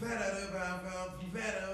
better better better.